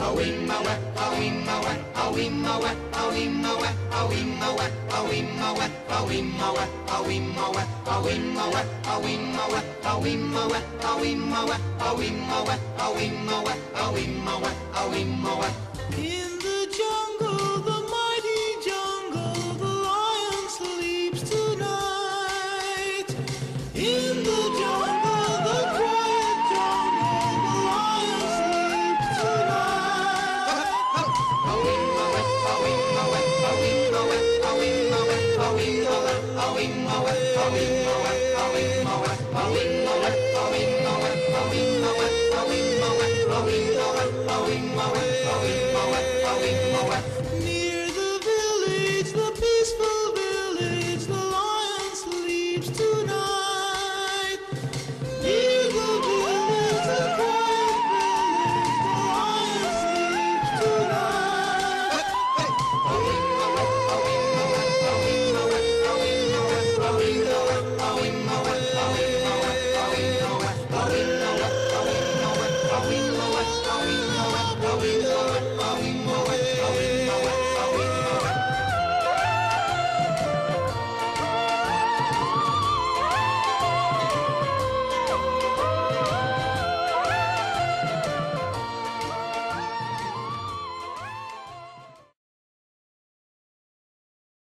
Awin mawe, awin mawe. In away.